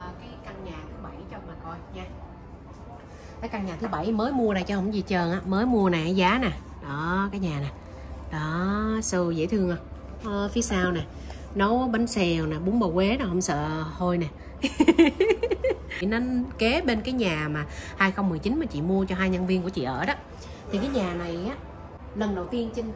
Ờ, cái căn nhà thứ bảy cho mà coi nha. Cái căn nhà thứ bảy mới mua này cho không gì trơn á mới mua nè giá nè. Đó cái nhà nè. Đó sâu dễ thương không? Ờ, phía sau nè. Nấu bánh xèo nè bún bò quế nè không sợ hôi nè. Nó kế bên cái nhà mà 2019 mà chị mua cho hai nhân viên của chị ở đó. Thì cái nhà này á lần đầu tiên trên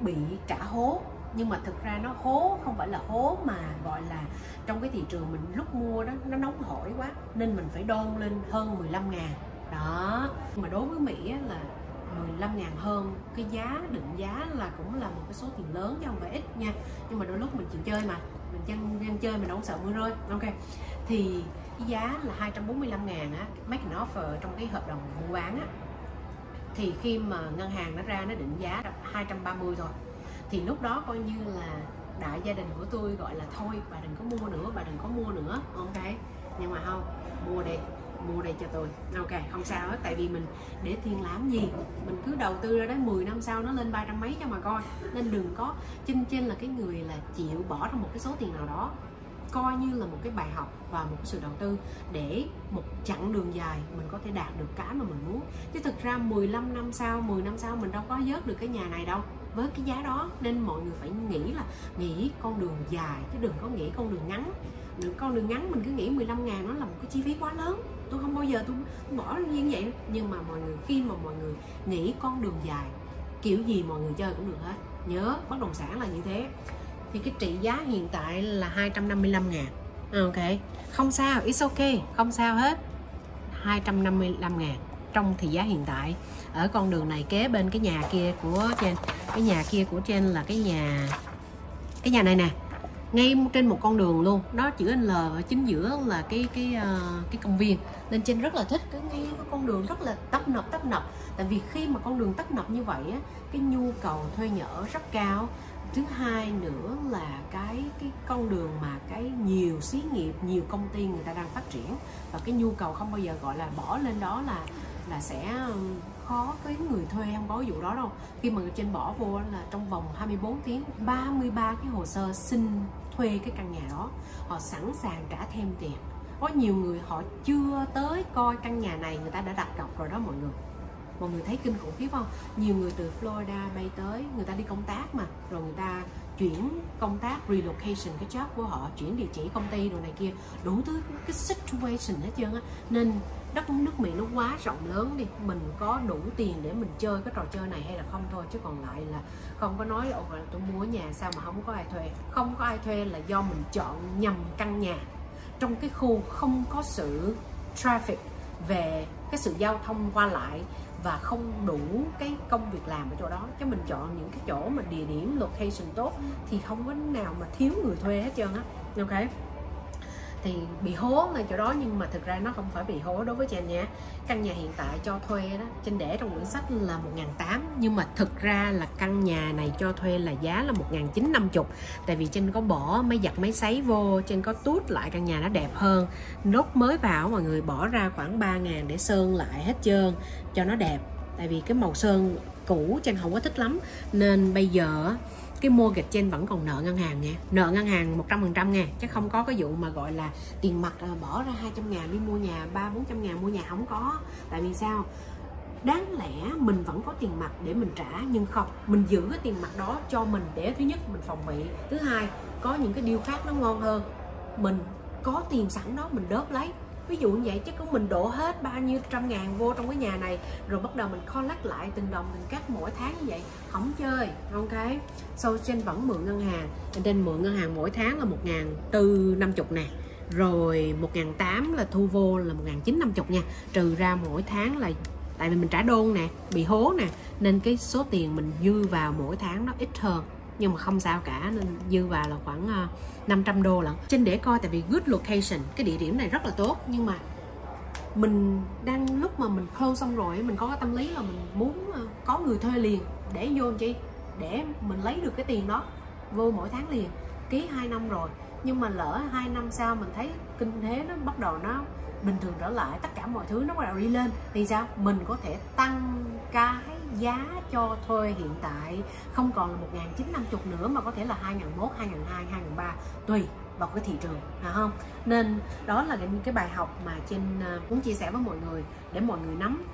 bị trả hố nhưng mà thực ra nó hố, không phải là hố mà gọi là trong cái thị trường mình lúc mua đó, nó nóng hổi quá, nên mình phải đôn lên hơn 15 ngàn. Đó. Mà đối với Mỹ là 15 ngàn hơn, cái giá, định giá là cũng là một cái số tiền lớn chứ không phải ít nha. Nhưng mà đôi lúc mình chịu chơi mà, mình chân dân chơi mình đâu sợ mưa rơi. Ok. Thì cái giá là 245 ngàn á, make an offer trong cái hợp đồng mua bán á, thì khi mà ngân hàng nó ra nó định giá 230 thôi thì lúc đó coi như là đại gia đình của tôi gọi là thôi, bà đừng có mua nữa, bà đừng có mua nữa, ok? Nhưng mà không, mua đi, mua đây cho tôi. Ok, không sao hết, tại vì mình để tiền làm gì? Mình cứ đầu tư ra đấy 10 năm sau nó lên ba trăm mấy cho mà coi. Nên đừng có chinh chinh là cái người là chịu bỏ ra một cái số tiền nào đó coi như là một cái bài học và một cái sự đầu tư để một chặng đường dài mình có thể đạt được cái mà mình muốn. Chứ thực ra 15 năm sau 10 năm sau mình đâu có vớt được cái nhà này đâu. Với cái giá đó, nên mọi người phải nghĩ là nghĩ con đường dài, chứ đừng có nghĩ con đường ngắn. Được con đường ngắn mình cứ nghĩ 15 ngàn nó là một cái chi phí quá lớn. Tôi không bao giờ tôi bỏ như vậy nhưng mà mọi người, khi mà mọi người nghĩ con đường dài, kiểu gì mọi người chơi cũng được hết. Nhớ bất động sản là như thế thì cái trị giá hiện tại là 255 ngàn. À, ok. Không sao, it's ok. Không sao hết. 255 ngàn trong thị giá hiện tại. Ở con đường này kế bên cái nhà kia của trên cái nhà kia của trên là cái nhà cái nhà này nè ngay trên một con đường luôn. Nó chữ L ở chính giữa là cái cái uh, cái công viên. Nên trên rất là thích cái ngay cái con đường rất là tấp nập tấp nập. Tại vì khi mà con đường tấp nập như vậy á cái nhu cầu thuê nhà ở rất cao. Thứ hai nữa là cái cái con đường mà cái nhiều xí nghiệp nhiều công ty người ta đang phát triển và cái nhu cầu không bao giờ gọi là bỏ lên đó là là sẽ khó cái người thuê không có vụ đó đâu. Khi mà người trên bỏ vô là trong vòng 24 tiếng 33 cái hồ sơ xin thuê cái căn nhà đó. Họ sẵn sàng trả thêm tiền. Có nhiều người họ chưa tới coi căn nhà này, người ta đã đặt cọc rồi đó mọi người. Mọi người thấy kinh khủng khiếp không? Nhiều người từ Florida bay tới, người ta đi công tác mà. Rồi người ta chuyển công tác, relocation cái job của họ, chuyển địa chỉ công ty đồ này kia, đủ thứ cái situation hết trơn á. Nên đất nước Mỹ nó quá rộng lớn đi, mình có đủ tiền để mình chơi cái trò chơi này hay là không thôi, chứ còn lại là không có nói là tôi mua nhà sao mà không có ai thuê. Không có ai thuê là do mình chọn nhầm căn nhà. Trong cái khu không có sự traffic về cái sự giao thông qua lại và không đủ cái công việc làm ở chỗ đó. Chứ mình chọn những cái chỗ mà địa điểm, location tốt thì không có nào mà thiếu người thuê hết trơn á. Ok? Thì bị hố ngay chỗ đó, nhưng mà thực ra nó không phải bị hố đối với Chen nha căn nhà hiện tại cho thuê đó, trên để trong quyển sách là 1.800 nhưng mà thực ra là căn nhà này cho thuê là giá là 1.950 tại vì trên có bỏ máy giặt máy sấy vô trên có tút lại căn nhà nó đẹp hơn. Nốt mới vào, mọi người bỏ ra khoảng 3.000 để sơn lại hết trơn, cho nó đẹp. Tại vì cái màu sơn cũ trên không có thích lắm. Nên bây giờ cái mortgage trên vẫn còn nợ ngân hàng nha. Nợ ngân hàng 100% nha chứ không có cái vụ mà gọi là tiền mặt à, bỏ ra 200 ngàn đi mua nhà ba bốn trăm ngàn mua nhà không có. Tại vì sao? Đáng lẽ mình vẫn có tiền mặt để mình trả nhưng không mình giữ cái tiền mặt đó cho mình để thứ nhất mình phòng bị thứ hai có những cái điều khác nó ngon hơn. Mình có tiền sẵn đó mình đớp lấy ví dụ như vậy, chứ có mình đổ hết bao nhiêu trăm ngàn vô trong cái nhà này, rồi bắt đầu mình collect lại từng đồng từng cắt mỗi tháng như vậy, không chơi, ok? So trên vẫn mượn ngân hàng trên mượn ngân hàng mỗi tháng là một ngàn tư năm chục nè, rồi một ngàn tám là thu vô là một ngàn chín năm chục nha, trừ ra mỗi tháng là, tại vì mình trả đôn nè, bị hố nè, nên cái số tiền mình dư vào mỗi tháng nó ít hơn nhưng mà không sao cả, nên dư vào là khoảng ờ, 500 đô lận. Trên để coi tại vì good location, cái địa điểm này rất là tốt, nhưng mà mình đang lúc mà mình close xong rồi mình có cái tâm lý là mình muốn ờ, có người thuê liền, để vô chi? Để mình lấy được cái tiền đó, vô mỗi tháng liền, ký 2 năm rồi nhưng mà lỡ hai năm sau mình thấy kinh tế nó bắt đầu nó bình thường trở lại tất cả mọi thứ nó bắt đầu đi lên thì sao? Mình có thể tăng cái giá cho thuê hiện tại không còn là 1950 nữa mà có thể là 2001, 2002, 2003 tùy vào cái thị trường phải không? Nên đó là những cái bài học mà trên cũng à, muốn chia sẻ với mọi người để mọi người nắm.